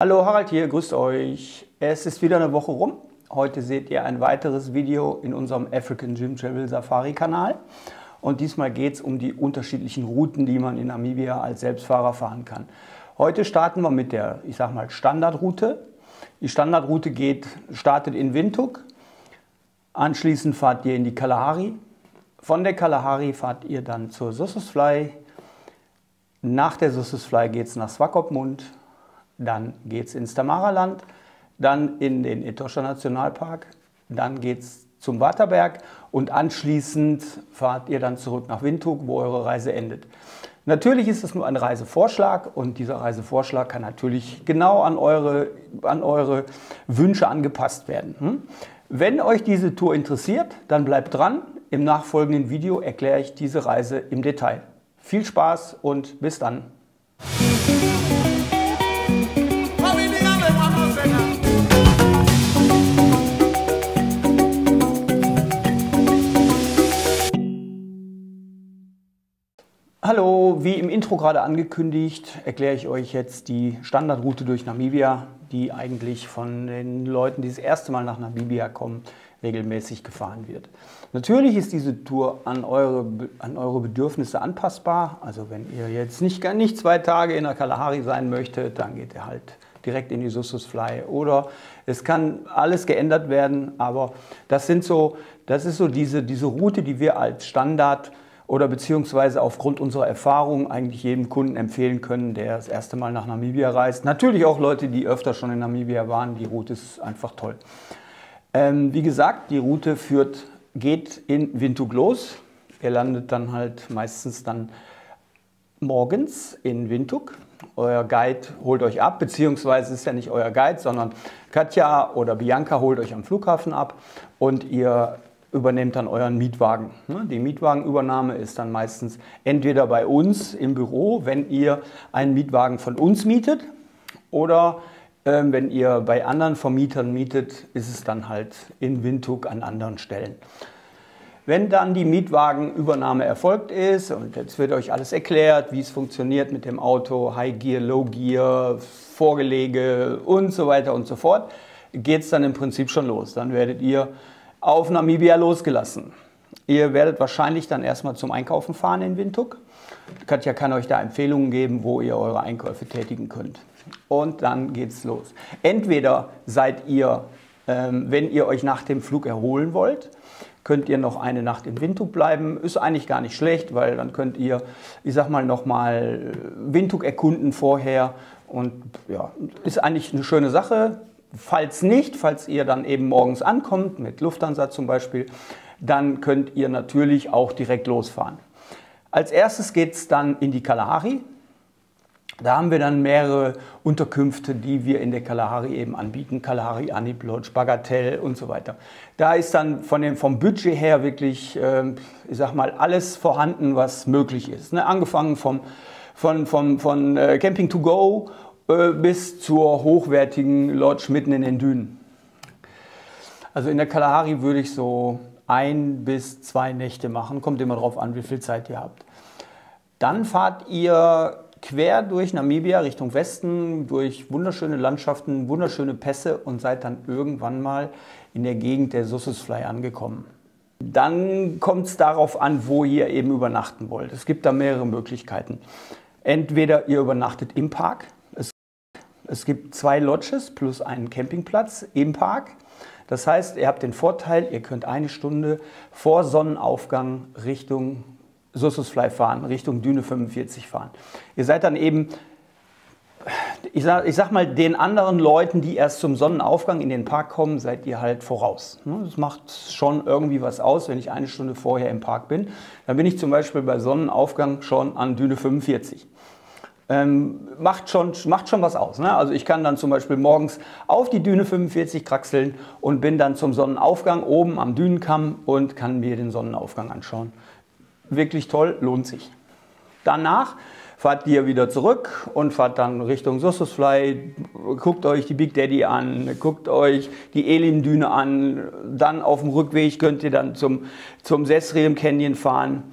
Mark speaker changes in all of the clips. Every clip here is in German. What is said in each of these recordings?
Speaker 1: Hallo Harald hier, grüßt euch. Es ist wieder eine Woche rum. Heute seht ihr ein weiteres Video in unserem African Gym Travel Safari Kanal. Und diesmal geht es um die unterschiedlichen Routen, die man in Namibia als Selbstfahrer fahren kann. Heute starten wir mit der, ich sag mal, Standardroute. Die Standardroute geht, startet in Windhoek. Anschließend fahrt ihr in die Kalahari. Von der Kalahari fahrt ihr dann zur Sussusfly. Nach der Sussusfly geht es nach Swakopmund dann geht es ins Tamaraland, dann in den Etosha Nationalpark, dann geht es zum Waterberg und anschließend fahrt ihr dann zurück nach Windhoek, wo eure Reise endet. Natürlich ist es nur ein Reisevorschlag und dieser Reisevorschlag kann natürlich genau an eure, an eure Wünsche angepasst werden. Hm? Wenn euch diese Tour interessiert, dann bleibt dran. Im nachfolgenden Video erkläre ich diese Reise im Detail. Viel Spaß und bis dann. Hallo, wie im Intro gerade angekündigt, erkläre ich euch jetzt die Standardroute durch Namibia, die eigentlich von den Leuten, die das erste Mal nach Namibia kommen, regelmäßig gefahren wird. Natürlich ist diese Tour an eure, an eure Bedürfnisse anpassbar. Also wenn ihr jetzt nicht, nicht zwei Tage in der Kalahari sein möchtet, dann geht ihr halt direkt in die Sussus Fly. Oder es kann alles geändert werden, aber das, sind so, das ist so diese, diese Route, die wir als Standard oder beziehungsweise aufgrund unserer Erfahrung eigentlich jedem Kunden empfehlen können, der das erste Mal nach Namibia reist. Natürlich auch Leute, die öfter schon in Namibia waren. Die Route ist einfach toll. Ähm, wie gesagt, die Route führt, geht in Windhoek los. Ihr landet dann halt meistens dann morgens in Windhoek. Euer Guide holt euch ab, beziehungsweise ist ja nicht euer Guide, sondern Katja oder Bianca holt euch am Flughafen ab und ihr übernehmt dann euren Mietwagen. Ne, die Mietwagenübernahme ist dann meistens entweder bei uns im Büro, wenn ihr einen Mietwagen von uns mietet, oder ähm, wenn ihr bei anderen Vermietern mietet, ist es dann halt in Windhoek an anderen Stellen. Wenn dann die Mietwagenübernahme erfolgt ist, und jetzt wird euch alles erklärt, wie es funktioniert mit dem Auto, High Gear, Low Gear, Vorgelege und so weiter und so fort, geht es dann im Prinzip schon los. Dann werdet ihr auf Namibia losgelassen. Ihr werdet wahrscheinlich dann erstmal zum Einkaufen fahren in Windhoek. Katja kann euch da Empfehlungen geben, wo ihr eure Einkäufe tätigen könnt. Und dann geht's los. Entweder seid ihr, ähm, wenn ihr euch nach dem Flug erholen wollt, könnt ihr noch eine Nacht in Windhoek bleiben. Ist eigentlich gar nicht schlecht, weil dann könnt ihr, ich sag mal, nochmal Windhoek erkunden vorher. Und ja, ist eigentlich eine schöne Sache. Falls nicht, falls ihr dann eben morgens ankommt, mit Lufthansa zum Beispiel, dann könnt ihr natürlich auch direkt losfahren. Als erstes geht es dann in die Kalahari. Da haben wir dann mehrere Unterkünfte, die wir in der Kalahari eben anbieten. Kalahari, Anib Lodge, Bagatelle und so weiter. Da ist dann von dem, vom Budget her wirklich, äh, ich sag mal, alles vorhanden, was möglich ist. Ne? Angefangen vom, von, von, von äh, Camping to go äh, bis zur hochwertigen Lodge mitten in den Dünen. Also in der Kalahari würde ich so ein bis zwei Nächte machen. Kommt immer darauf an, wie viel Zeit ihr habt. Dann fahrt ihr quer durch Namibia Richtung Westen, durch wunderschöne Landschaften, wunderschöne Pässe und seid dann irgendwann mal in der Gegend der Sussusfly angekommen. Dann kommt es darauf an, wo ihr eben übernachten wollt. Es gibt da mehrere Möglichkeiten. Entweder ihr übernachtet im Park, es gibt zwei Lodges plus einen Campingplatz im Park. Das heißt, ihr habt den Vorteil, ihr könnt eine Stunde vor Sonnenaufgang Richtung Sussusfly fahren, Richtung Düne 45 fahren. Ihr seid dann eben, ich sag, ich sag mal, den anderen Leuten, die erst zum Sonnenaufgang in den Park kommen, seid ihr halt voraus. Das macht schon irgendwie was aus, wenn ich eine Stunde vorher im Park bin. Dann bin ich zum Beispiel bei Sonnenaufgang schon an Düne 45 ähm, macht, schon, macht schon was aus. Ne? Also ich kann dann zum Beispiel morgens auf die Düne 45 kraxeln und bin dann zum Sonnenaufgang oben am Dünenkamm und kann mir den Sonnenaufgang anschauen. Wirklich toll, lohnt sich. Danach fahrt ihr wieder zurück und fahrt dann Richtung Sussusfly, guckt euch die Big Daddy an, guckt euch die Elim-Düne an, dann auf dem Rückweg könnt ihr dann zum, zum Sesriem Canyon fahren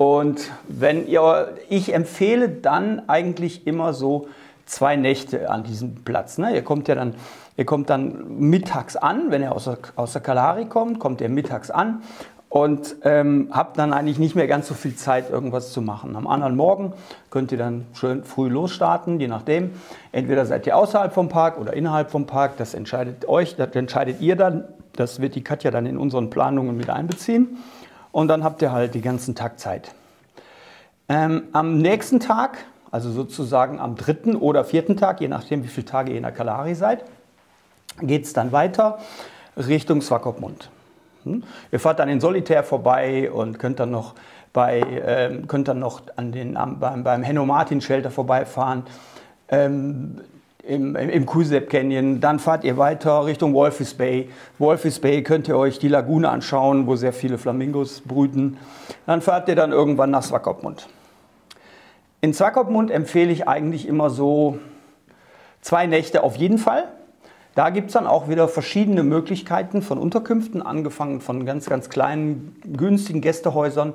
Speaker 1: und wenn ihr, ich empfehle dann eigentlich immer so zwei Nächte an diesem Platz. Ne? Ihr kommt ja dann, ihr kommt dann mittags an, wenn ihr aus der, aus der Kalahari kommt, kommt ihr mittags an und ähm, habt dann eigentlich nicht mehr ganz so viel Zeit, irgendwas zu machen. Am anderen Morgen könnt ihr dann schön früh losstarten, je nachdem. Entweder seid ihr außerhalb vom Park oder innerhalb vom Park, das entscheidet euch, das entscheidet ihr dann. Das wird die Katja dann in unseren Planungen mit einbeziehen. Und dann habt ihr halt den ganzen Tag Zeit. Ähm, am nächsten Tag, also sozusagen am dritten oder vierten Tag, je nachdem wie viele Tage ihr in der Kalahari seid, geht es dann weiter Richtung Swakopmund. Hm? Ihr fahrt dann in Solitär vorbei und könnt dann noch, bei, ähm, könnt dann noch an den, am, beim, beim Henno Martin Shelter vorbeifahren. Ähm, im, im Kusep Canyon. Dann fahrt ihr weiter Richtung Wolfis Bay. Wolfis Bay könnt ihr euch die Lagune anschauen, wo sehr viele Flamingos brüten. Dann fahrt ihr dann irgendwann nach Swakopmund. In Swakopmund empfehle ich eigentlich immer so zwei Nächte auf jeden Fall. Da gibt es dann auch wieder verschiedene Möglichkeiten von Unterkünften, angefangen von ganz, ganz kleinen, günstigen Gästehäusern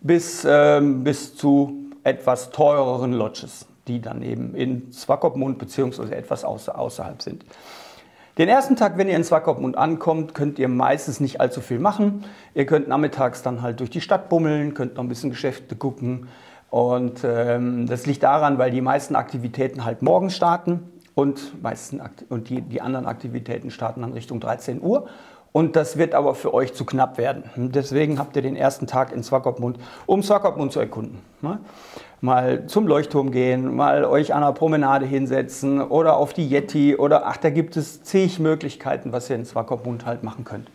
Speaker 1: bis, ähm, bis zu etwas teureren Lodges, die dann eben in Swakopmund bzw. etwas außer, außerhalb sind. Den ersten Tag, wenn ihr in Swakopmund ankommt, könnt ihr meistens nicht allzu viel machen. Ihr könnt nachmittags dann halt durch die Stadt bummeln, könnt noch ein bisschen Geschäfte gucken. Und ähm, das liegt daran, weil die meisten Aktivitäten halt morgens starten und, meisten, und die, die anderen Aktivitäten starten dann Richtung 13 Uhr. Und das wird aber für euch zu knapp werden. Deswegen habt ihr den ersten Tag in Swakopmund, um Swakopmund zu erkunden. Mal zum Leuchtturm gehen, mal euch an der Promenade hinsetzen oder auf die Yeti oder ach, da gibt es zig Möglichkeiten, was ihr in Swakopmund halt machen könnt.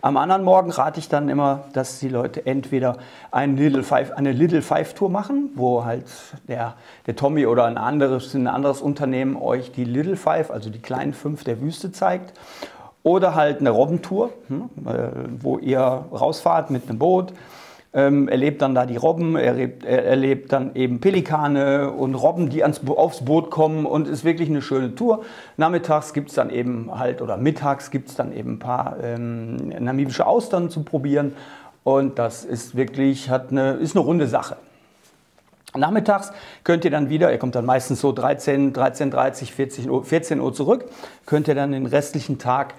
Speaker 1: Am anderen Morgen rate ich dann immer, dass die Leute entweder eine Little Five, eine Little Five Tour machen, wo halt der, der Tommy oder ein anderes, ein anderes Unternehmen euch die Little Five, also die kleinen fünf der Wüste zeigt. Oder halt eine Robbentour, hm, äh, wo ihr rausfahrt mit einem Boot, ähm, erlebt dann da die Robben, erlebt, er erlebt dann eben Pelikane und Robben, die ans, aufs Boot kommen und ist wirklich eine schöne Tour. Nachmittags gibt es dann eben halt, oder mittags gibt es dann eben ein paar ähm, namibische Austern zu probieren und das ist wirklich, hat eine, ist eine runde Sache. Nachmittags könnt ihr dann wieder, ihr kommt dann meistens so 13, 13.30 14 Uhr, 14 Uhr zurück, könnt ihr dann den restlichen Tag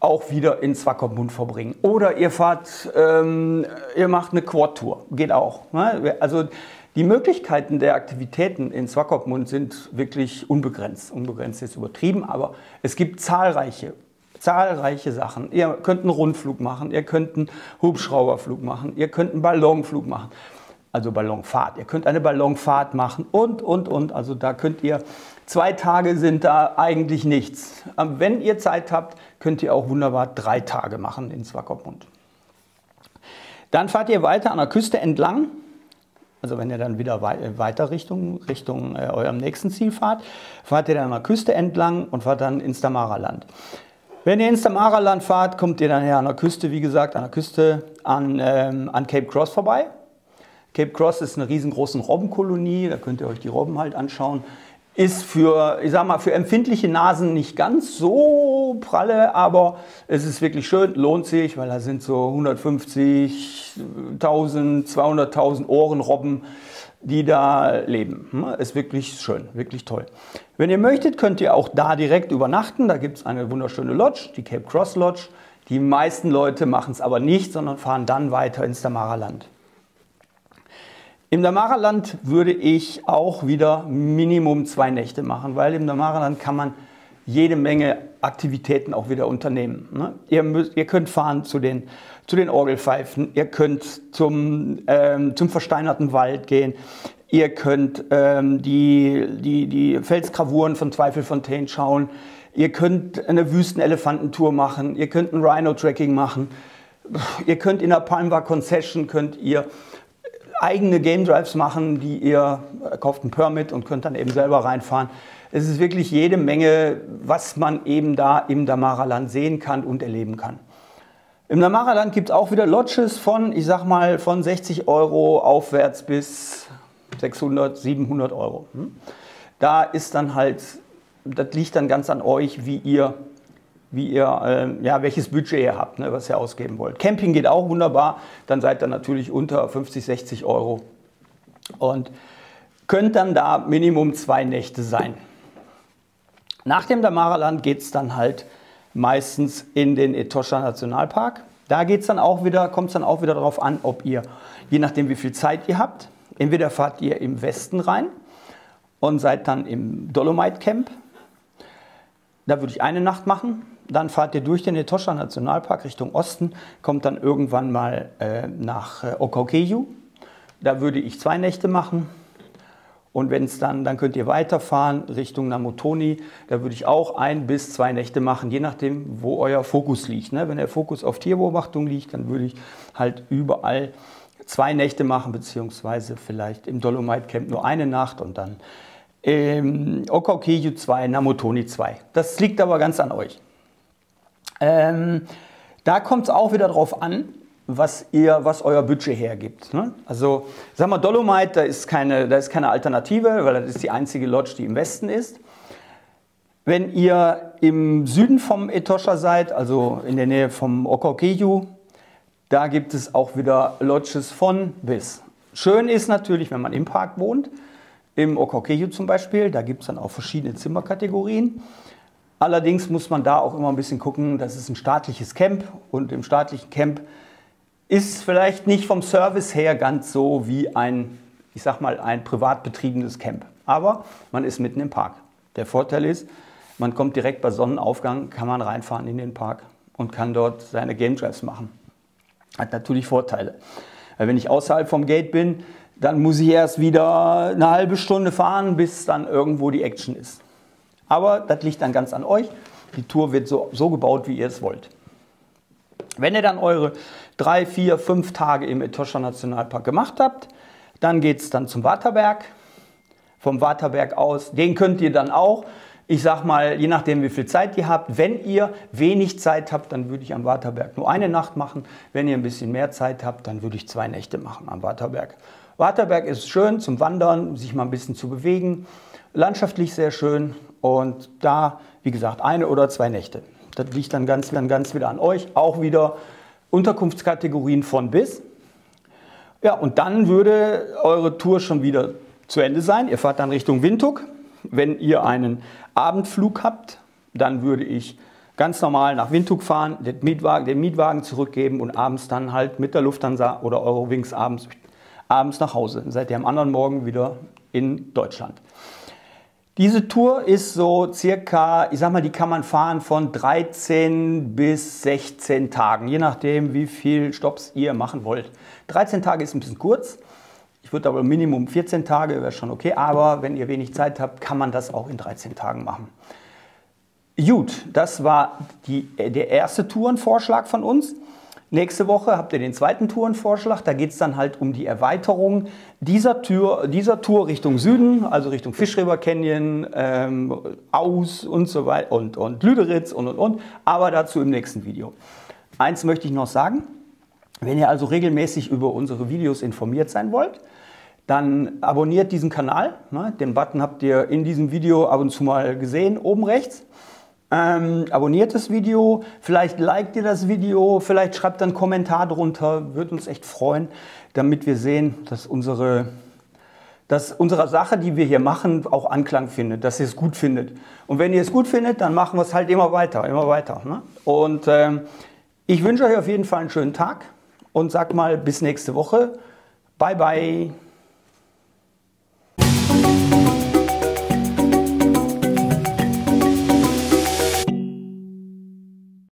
Speaker 1: auch wieder in Swakopmund verbringen. Oder ihr fahrt, ähm, ihr macht eine Quad-Tour, geht auch. Ne? Also die Möglichkeiten der Aktivitäten in Swakopmund sind wirklich unbegrenzt. Unbegrenzt ist übertrieben, aber es gibt zahlreiche, zahlreiche Sachen. Ihr könnt einen Rundflug machen, ihr könnt einen Hubschrauberflug machen, ihr könnt einen Ballonflug machen also Ballonfahrt. Ihr könnt eine Ballonfahrt machen und, und, und. Also da könnt ihr, zwei Tage sind da eigentlich nichts. Wenn ihr Zeit habt, könnt ihr auch wunderbar drei Tage machen in Swakopmund. Dann fahrt ihr weiter an der Küste entlang. Also wenn ihr dann wieder weiter Richtung, Richtung äh, eurem nächsten Ziel fahrt, fahrt ihr dann an der Küste entlang und fahrt dann ins Damara-Land. Wenn ihr ins Damara-Land fahrt, kommt ihr dann her an der Küste, wie gesagt, an der Küste an, ähm, an Cape Cross vorbei. Cape Cross ist eine riesengroße Robbenkolonie, da könnt ihr euch die Robben halt anschauen. Ist für, ich sag mal, für empfindliche Nasen nicht ganz so pralle, aber es ist wirklich schön, lohnt sich, weil da sind so 150.000, 200.000 Ohrenrobben, die da leben. Hm, ist wirklich schön, wirklich toll. Wenn ihr möchtet, könnt ihr auch da direkt übernachten. Da gibt es eine wunderschöne Lodge, die Cape Cross Lodge. Die meisten Leute machen es aber nicht, sondern fahren dann weiter ins Damara-Land. Im Damara-Land würde ich auch wieder Minimum zwei Nächte machen, weil im Damara-Land kann man jede Menge Aktivitäten auch wieder unternehmen. Ne? Ihr, müsst, ihr, könnt fahren zu den, zu den Orgelpfeifen, ihr könnt zum, ähm, zum versteinerten Wald gehen, ihr könnt ähm, die, die, die Felsgravuren von Zweifelfontaine schauen, ihr könnt eine Wüstenelefantentour machen, ihr könnt ein Rhino-Tracking machen, ihr könnt in der Palmbar Concession könnt ihr eigene Game Drives machen, die ihr kauft ein Permit und könnt dann eben selber reinfahren. Es ist wirklich jede Menge, was man eben da im Damara-Land sehen kann und erleben kann. Im Damara-Land gibt es auch wieder Lodges von, ich sag mal, von 60 Euro aufwärts bis 600, 700 Euro. Hm? Da ist dann halt, das liegt dann ganz an euch, wie ihr wie ihr, äh, ja, welches Budget ihr habt, ne, was ihr ausgeben wollt. Camping geht auch wunderbar, dann seid ihr natürlich unter 50, 60 Euro. Und könnt dann da Minimum zwei Nächte sein. Nach dem Damaraland geht es dann halt meistens in den Etosha Nationalpark. Da geht's dann auch wieder, kommt es dann auch wieder darauf an, ob ihr, je nachdem wie viel Zeit ihr habt, entweder fahrt ihr im Westen rein und seid dann im Dolomite Camp. Da würde ich eine Nacht machen. Dann fahrt ihr durch den Etosha Nationalpark Richtung Osten, kommt dann irgendwann mal äh, nach äh, Okaukeju. Da würde ich zwei Nächte machen. Und wenn es dann, dann könnt ihr weiterfahren Richtung Namotoni. Da würde ich auch ein bis zwei Nächte machen, je nachdem, wo euer Fokus liegt. Ne? Wenn der Fokus auf Tierbeobachtung liegt, dann würde ich halt überall zwei Nächte machen, beziehungsweise vielleicht im Dolomite Camp nur eine Nacht und dann im Okaukeju 2, Namotoni 2. Das liegt aber ganz an euch. Ähm, da kommt es auch wieder darauf an, was, ihr, was euer Budget hergibt. Ne? Also, sag mal, Dolomite, da ist, keine, da ist keine Alternative, weil das ist die einzige Lodge, die im Westen ist. Wenn ihr im Süden vom Etosha seid, also in der Nähe vom Okaukeju, da gibt es auch wieder Lodges von bis. Schön ist natürlich, wenn man im Park wohnt, im Okaukeju zum Beispiel, da gibt es dann auch verschiedene Zimmerkategorien. Allerdings muss man da auch immer ein bisschen gucken, das ist ein staatliches Camp und im staatlichen Camp ist vielleicht nicht vom Service her ganz so wie ein, ich sag mal, ein privat betriebenes Camp. Aber man ist mitten im Park. Der Vorteil ist, man kommt direkt bei Sonnenaufgang, kann man reinfahren in den Park und kann dort seine Game Drives machen. Hat natürlich Vorteile. Wenn ich außerhalb vom Gate bin, dann muss ich erst wieder eine halbe Stunde fahren, bis dann irgendwo die Action ist. Aber das liegt dann ganz an euch. Die Tour wird so, so gebaut, wie ihr es wollt. Wenn ihr dann eure drei, vier, fünf Tage im Etosha Nationalpark gemacht habt, dann geht es dann zum Waterberg. Vom Waterberg aus, den könnt ihr dann auch, ich sag mal, je nachdem wie viel Zeit ihr habt, wenn ihr wenig Zeit habt, dann würde ich am Waterberg nur eine Nacht machen. Wenn ihr ein bisschen mehr Zeit habt, dann würde ich zwei Nächte machen am Waterberg. Waterberg ist schön zum Wandern, sich mal ein bisschen zu bewegen. Landschaftlich sehr schön und da, wie gesagt, eine oder zwei Nächte. Das liegt dann ganz, dann ganz wieder an euch. Auch wieder Unterkunftskategorien von bis. Ja, und dann würde eure Tour schon wieder zu Ende sein. Ihr fahrt dann Richtung Windhoek. Wenn ihr einen Abendflug habt, dann würde ich ganz normal nach Windhoek fahren, den Mietwagen, den Mietwagen zurückgeben und abends dann halt mit der Lufthansa oder Eurowings abends, abends nach Hause. Seid ihr am anderen Morgen wieder in Deutschland. Diese Tour ist so circa, ich sag mal, die kann man fahren von 13 bis 16 Tagen, je nachdem, wie viel Stops ihr machen wollt. 13 Tage ist ein bisschen kurz. Ich würde aber Minimum 14 Tage, wäre schon okay. Aber wenn ihr wenig Zeit habt, kann man das auch in 13 Tagen machen. Gut, das war die, der erste Tourenvorschlag von uns. Nächste Woche habt ihr den zweiten Tourenvorschlag. Da geht es dann halt um die Erweiterung dieser, Tür, dieser Tour Richtung Süden, also Richtung Fish River Canyon, ähm, Aus und so weiter und, und Lüderitz und und und. Aber dazu im nächsten Video. Eins möchte ich noch sagen. Wenn ihr also regelmäßig über unsere Videos informiert sein wollt, dann abonniert diesen Kanal. Ne? Den Button habt ihr in diesem Video ab und zu mal gesehen, oben rechts. Ähm, abonniert das Video, vielleicht liked ihr das Video, vielleicht schreibt einen Kommentar drunter, würde uns echt freuen, damit wir sehen, dass unsere, dass unsere Sache, die wir hier machen, auch Anklang findet, dass ihr es gut findet. Und wenn ihr es gut findet, dann machen wir es halt immer weiter, immer weiter. Ne? Und ähm, ich wünsche euch auf jeden Fall einen schönen Tag und sag mal bis nächste Woche. Bye bye.